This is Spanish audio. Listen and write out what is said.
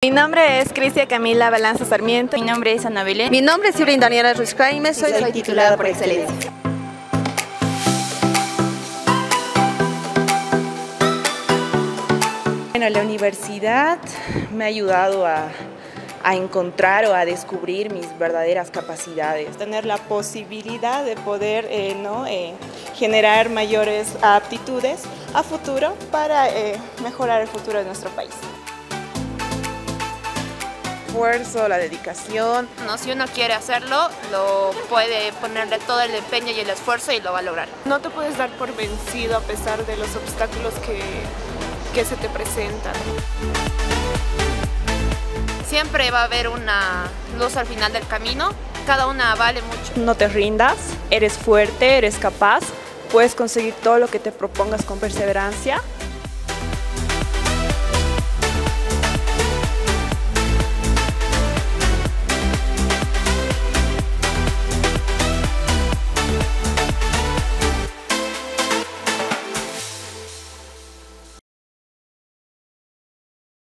Mi nombre es Cristian Camila Balanza Sarmiento. Mi nombre es Ana Belén. Mi nombre es Yurin Daniela Ruiz Jaime, soy, soy titulada por excelencia. Bueno, la universidad me ha ayudado a, a, encontrar o a descubrir mis verdaderas capacidades. Tener la posibilidad de poder eh, ¿no? eh, generar mayores aptitudes a futuro para eh, mejorar el futuro de nuestro país esfuerzo, la dedicación. No, si uno quiere hacerlo, lo puede ponerle todo el empeño y el esfuerzo y lo va a lograr. No te puedes dar por vencido a pesar de los obstáculos que, que se te presentan. Siempre va a haber una luz al final del camino, cada una vale mucho. No te rindas, eres fuerte, eres capaz, puedes conseguir todo lo que te propongas con perseverancia